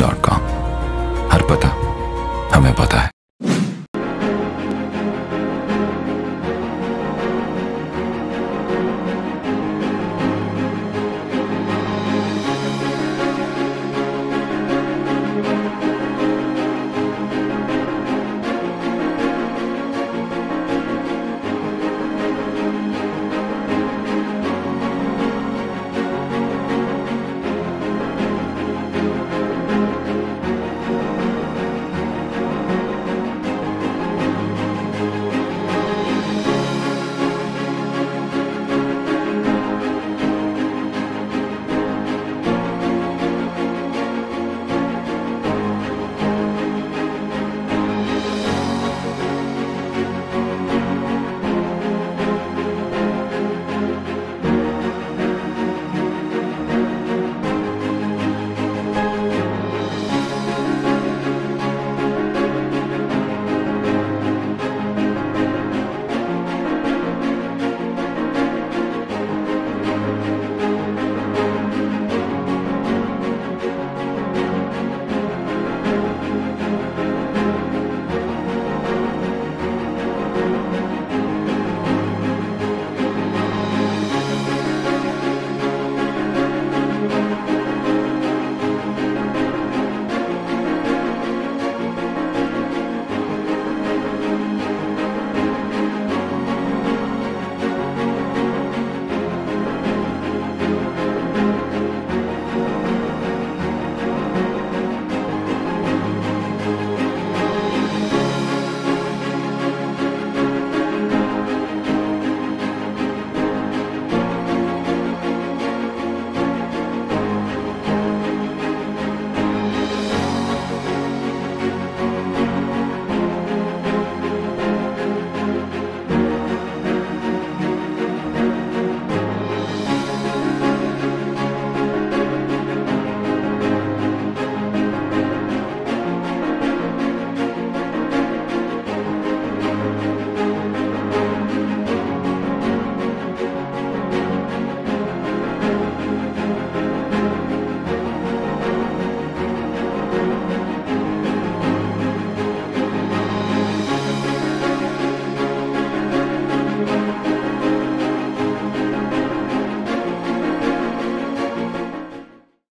gmail.com.